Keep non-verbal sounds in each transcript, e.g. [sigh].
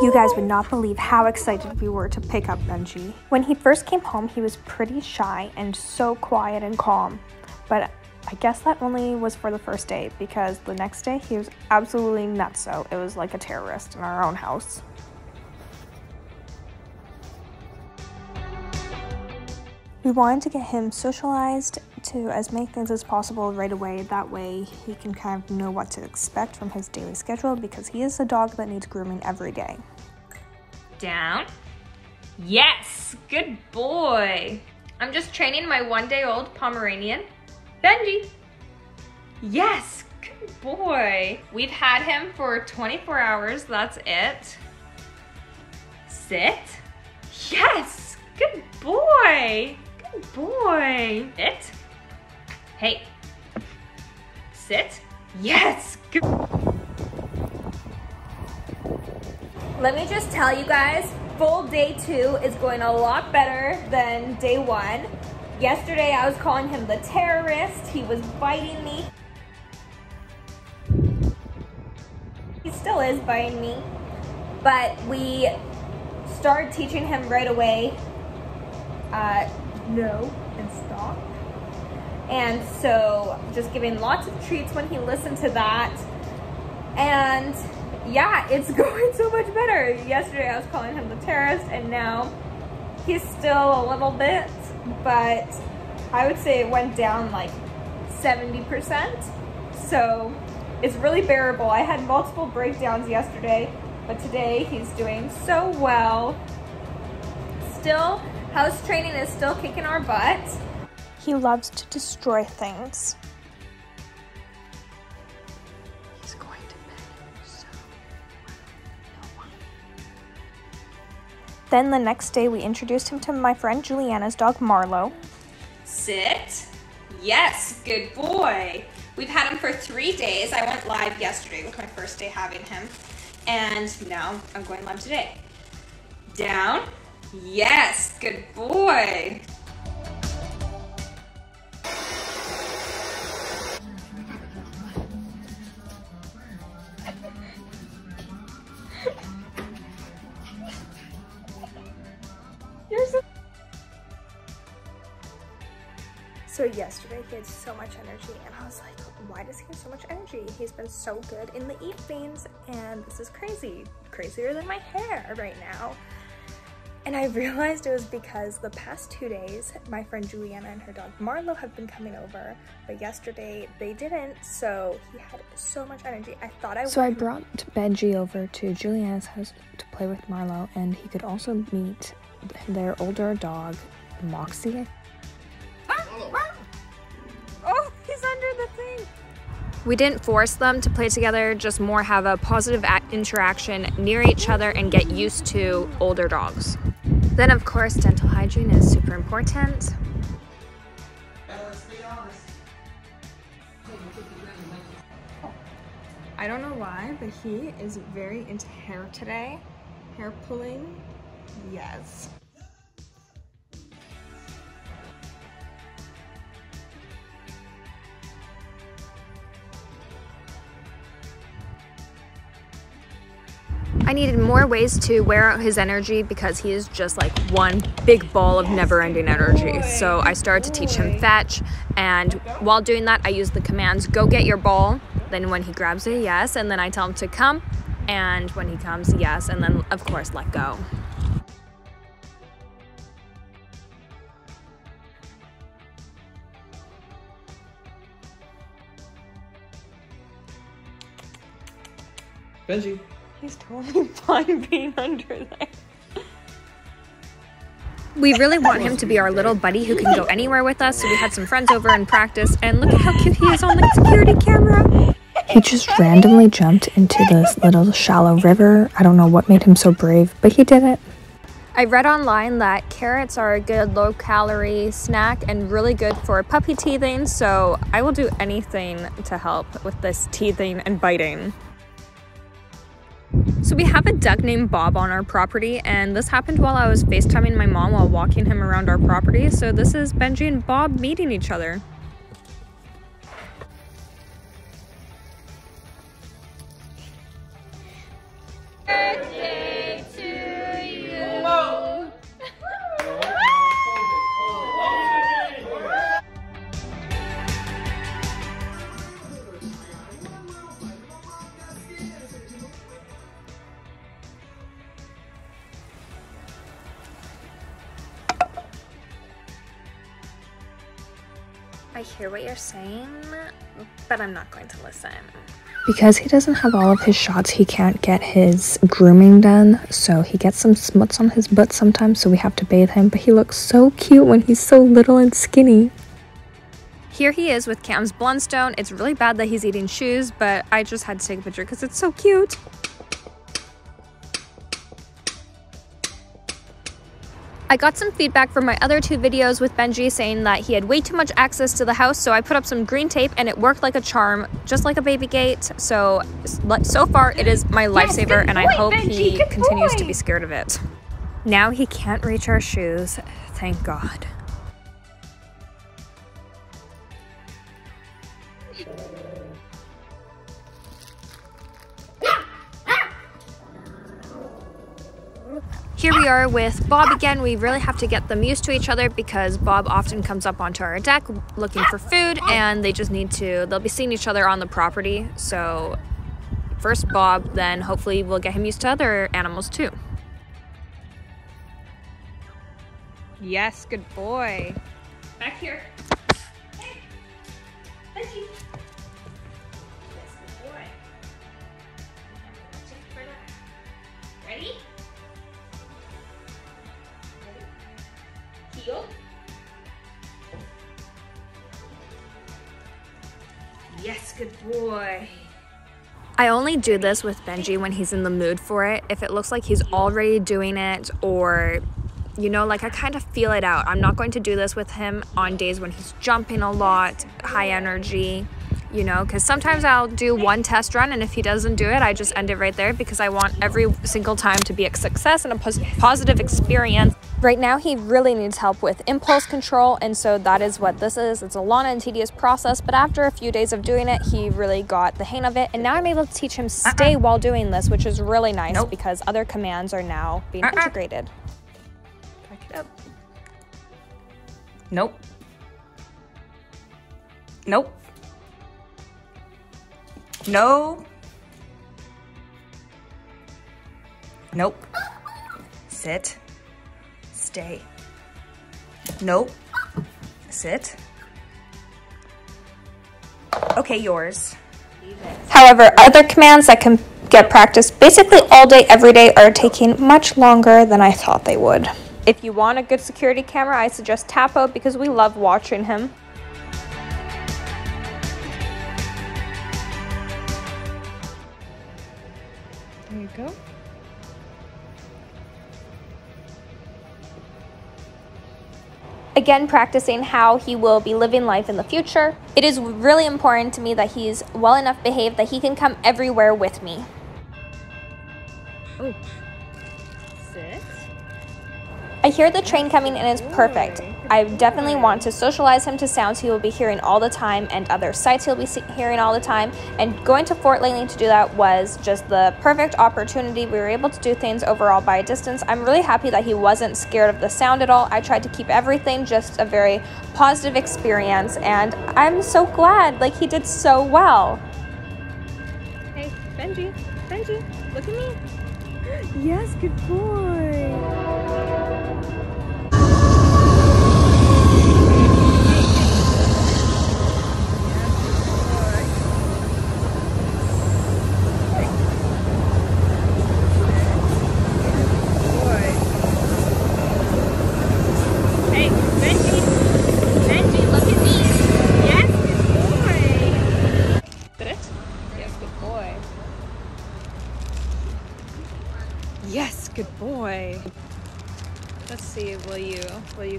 You guys would not believe how excited we were to pick up Benji. When he first came home, he was pretty shy and so quiet and calm. But I guess that only was for the first day because the next day he was absolutely nuts. So it was like a terrorist in our own house. We wanted to get him socialized to as many things as possible right away. That way he can kind of know what to expect from his daily schedule because he is a dog that needs grooming every day. Down. Yes, good boy. I'm just training my one day old Pomeranian, Benji. Yes, good boy. We've had him for 24 hours, that's it. Sit. Yes, good boy. Good boy. Sit. Hey. Sit. Yes. Good. Let me just tell you guys, full day two is going a lot better than day one. Yesterday I was calling him the terrorist. He was biting me. He still is biting me. But we started teaching him right away uh, no and stop. And so just giving lots of treats when he listened to that. And yeah, it's [laughs] going so much better. Yesterday I was calling him the terrorist and now he's still a little bit, but I would say it went down like 70%. So it's really bearable. I had multiple breakdowns yesterday, but today he's doing so well. Still House training is still kicking our butt. He loves to destroy things. He's going to bed so Then the next day we introduced him to my friend Juliana's dog Marlowe. Sit. Yes, good boy. We've had him for three days. I went live yesterday with my first day having him. And now I'm going live today. Down. Yes, good boy. Yesterday he had so much energy and I was like, why does he have so much energy? He's been so good in the evenings and this is crazy. Crazier than my hair right now. And I [laughs] realized it was because the past two days, my friend Juliana and her dog Marlo have been coming over, but yesterday they didn't, so he had so much energy. I thought I So I brought Benji over to Juliana's house to play with Marlo, and he could also meet their older dog, Moxie. We didn't force them to play together, just more have a positive interaction near each other and get used to older dogs. Then of course, dental hygiene is super important. I don't know why, but he is very into hair today. Hair pulling, yes. I needed more ways to wear out his energy because he is just like one big ball of never ending energy. So I started to teach him fetch, and while doing that, I use the commands go get your ball. Then when he grabs it, yes, and then I tell him to come, and when he comes, yes, and then of course, let go. Benji. He's totally fine being under there. We really want him to be our little buddy who can go anywhere with us, so we had some friends over and practice, and look at how cute he is on the security camera. He just randomly jumped into this little shallow river. I don't know what made him so brave, but he did it. I read online that carrots are a good low calorie snack and really good for puppy teething, so I will do anything to help with this teething and biting. So we have a duck named Bob on our property and this happened while I was FaceTiming my mom while walking him around our property. So this is Benji and Bob meeting each other. I hear what you're saying, but I'm not going to listen. Because he doesn't have all of his shots, he can't get his grooming done. So he gets some smuts on his butt sometimes, so we have to bathe him. But he looks so cute when he's so little and skinny. Here he is with Cam's Blundstone. It's really bad that he's eating shoes, but I just had to take a picture because it's so cute. I got some feedback from my other two videos with Benji saying that he had way too much access to the house, so I put up some green tape and it worked like a charm, just like a baby gate. So, so far it is my lifesaver and I hope Benji, he continues to be scared of it. Now he can't reach our shoes, thank God. Here we are with Bob again. We really have to get them used to each other because Bob often comes up onto our deck looking for food and they just need to, they'll be seeing each other on the property. So, first Bob, then hopefully we'll get him used to other animals too. Yes, good boy. Back here. Yes, good boy. I only do this with Benji when he's in the mood for it. If it looks like he's already doing it or you know, like I kind of feel it out. I'm not going to do this with him on days when he's jumping a lot, high energy, you know, because sometimes I'll do one test run and if he doesn't do it, I just end it right there because I want every single time to be a success and a pos- positive experience. Right now, he really needs help with impulse control, and so that is what this is. It's a long and tedious process, but after a few days of doing it, he really got the hang of it, and now I'm able to teach him uh-uh. stay while doing this, which is really nice Nope. because other commands are now being Uh-uh. integrated. Back it up. Nope. Nope. No. Nope. Sit. Stay. Nope. Sit. Okay, yours. However, other commands that can get practiced basically all day, every day, are taking much longer than I thought they would. If you want a good security camera, I suggest Tapo because we love watching him. There you go. Again, practicing how he will be living life in the future. It is really important to me that he's well enough behaved that he can come everywhere with me. Oh. Sit. I hear the train coming and it's perfect. I definitely want to socialize him to sounds he will be hearing all the time and other sights he'll be hearing all the time. And going to Fort Langley to do that was just the perfect opportunity. We were able to do things overall by distance. I'm really happy that he wasn't scared of the sound at all. I tried to keep everything just a very positive experience, and I'm so glad. Like, he did so well. Hey, Benji, Benji, look at me. [gasps] Yes, good boy.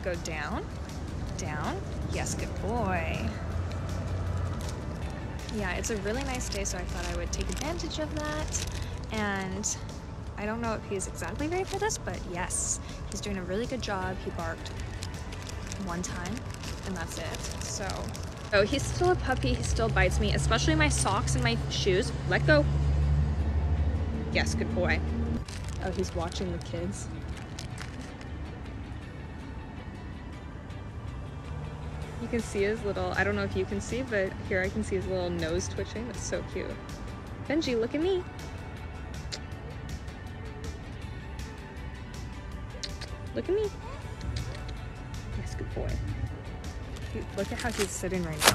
Go down? Down? Yes, good boy. Yeah, it's a really nice day, so I thought I would take advantage of that. And I don't know if he's exactly ready for this, but yes, he's doing a really good job. He barked one time, and that's it. So, oh, he's still a puppy. He still bites me, especially my socks and my shoes. Let go. Yes, good boy. Oh, he's watching the kids. Can see his little, I don't know if you can see, but here I can see his little nose twitching. That's so cute. Benji, look at me. Look at me. Yes, good boy. Look at how he's sitting right now.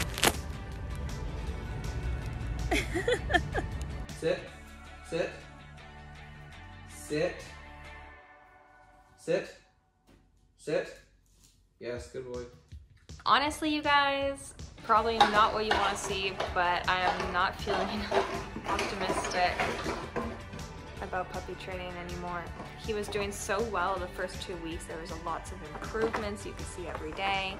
[laughs] Sit. Sit. Sit. Sit. Sit. Yes, good boy. Honestly, you guys, probably not what you want to see, but I am not feeling [laughs] optimistic about puppy training anymore. He was doing so well the first two weeks. There was lots of improvements you could see every day.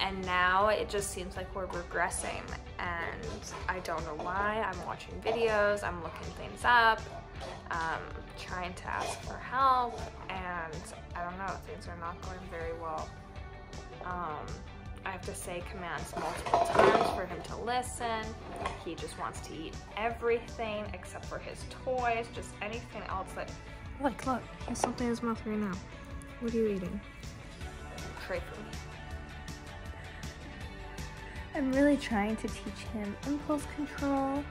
And now it just seems like we're regressing and I don't know why. I'm watching videos, I'm looking things up, um, trying to ask for help, and I don't know, things are not going very well. Um, I have to say commands multiple times for him to listen. He just wants to eat everything except for his toys, just anything else that. Look, look, he has something in his mouth right now. What are you eating? Pray for me. I'm really trying to teach him impulse control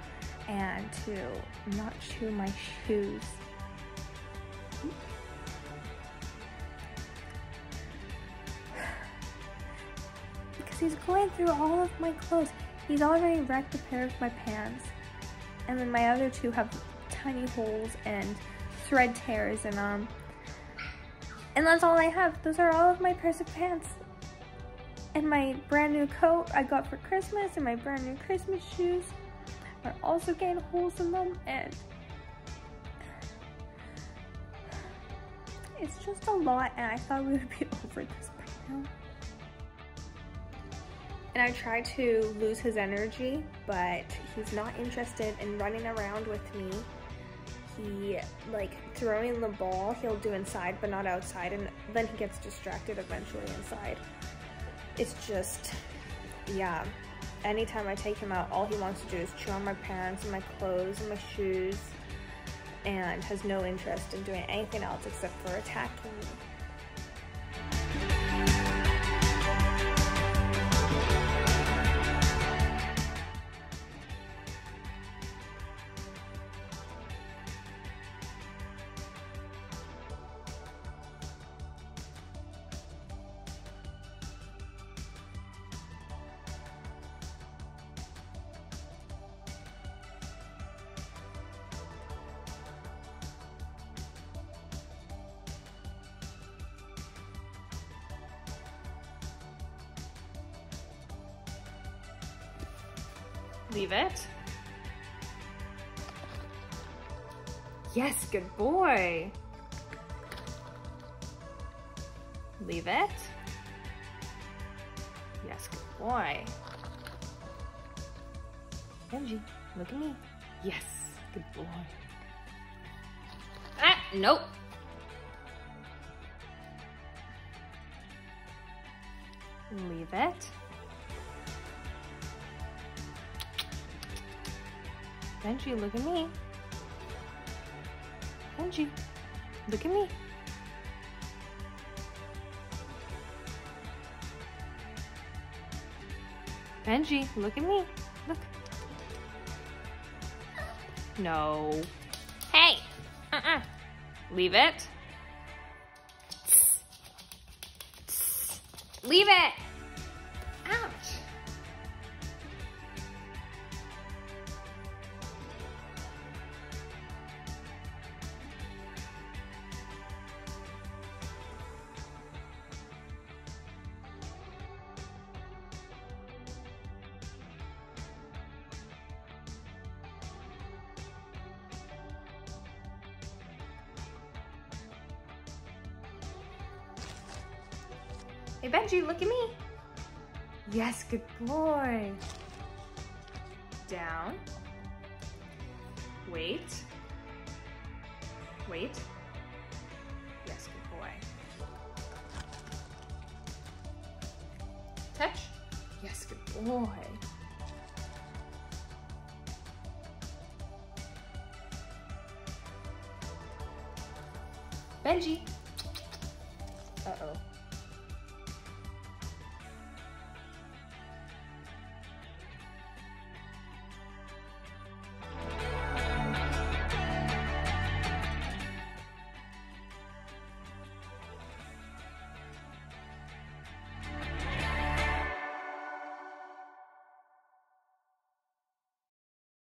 and to not chew my shoes. Because he's going through all of my clothes. He's already wrecked a pair of my pants. And then my other two have tiny holes and thread tears in them. Um, and that's all I have. Those are all of my pairs of pants and my brand new coat I got for Christmas and my brand new Christmas shoes are also getting holes in them and it's just a lot and I thought we would be [laughs] over this by now. And I try to lose his energy, but he's not interested in running around with me. He, like, throwing the ball, he'll do inside, but not outside, and then he gets distracted eventually inside it's just, yeah. Anytime I take him out, all he wants to do is chew on my pants and my clothes and my shoes and has no interest in doing anything else except for attacking me. Leave it. Yes, good boy. Leave it. Yes, good boy. Benji, look at me. Yes, good boy. Ah, nope. Leave it. Benji, look at me. Benji, look at me. Benji, look at me. Look. No. Hey! Uh-uh. Leave it. Leave it! Ouch! Hey Benji, look at me. Yes, good boy. Down. Wait. Wait. Yes, good boy. Touch. Yes, good boy. Benji.